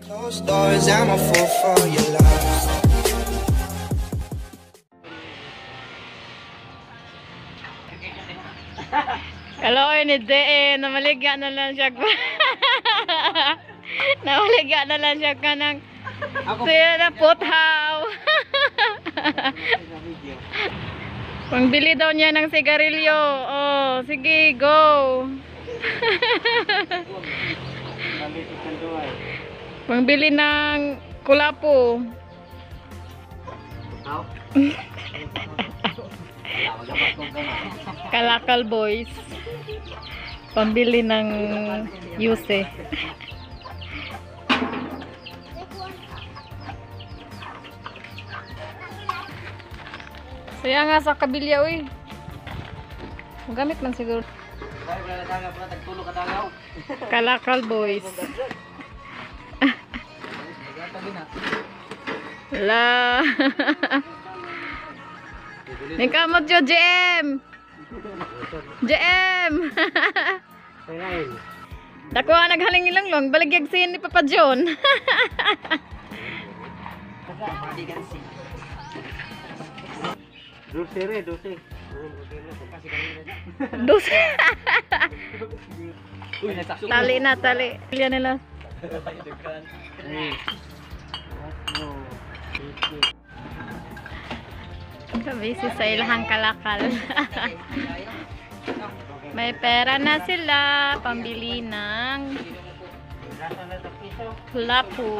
Closed doors, I'm a fool for your love. Kaloy ni DE, namaligya na lang siya. namaligya na lang siya ka ng siya na puthaw. Pangbili daw niya ng sigarilyo. Oh, sige, go. Pangbili ng kulapo. Kalakal boys. Pambili ng yuse. Saya nga sa kabilya, uy. Gamit man siguro. Kalakal boys. La. Ningkamot yo, JM. JM. Dako nga naghaling ilang long, baligyag sin ni Papa John. Dulce re, dulce. Dos. tali na, tali. Pilya nila. Kabisi sa ilahang kalakal. May pera na sila. Pambili ng lapo.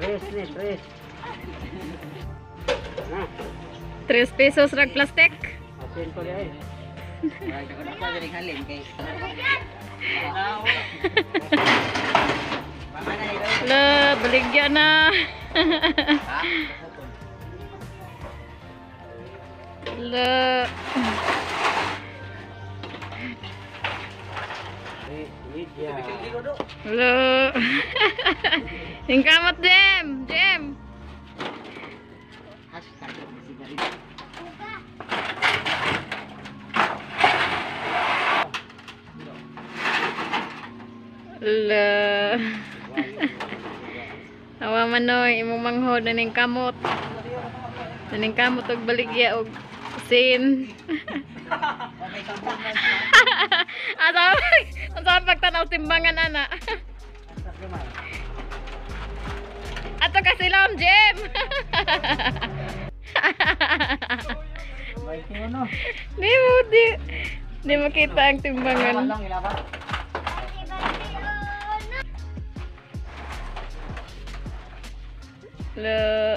Tres ni, tres. 3 pesos rag plastic. asin pa rin. La, baligya na. La. Media. La. Ingkamot La. Awa manoy, imong manghod na ning kamot. Na ning kamot og baligya og sin. Asa Asa pagtanaw timbangan ana. Ato kasi lam Jem. May kino. Di mo di di makita ang timbangan. Lang ilaban. Lo.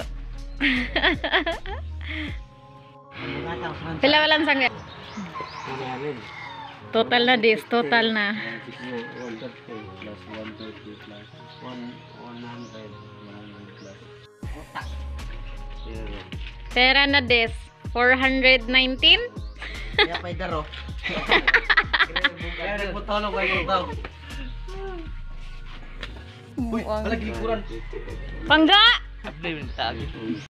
Pila walang sang yan? total na dis, total na. 130 plus 130 plus 1 100 100 plus. Pera na dis, 419. Kaya pa idaro. Kaya nagputolo ko yung daw. Uy, likuran. Pangga! Boondoggle.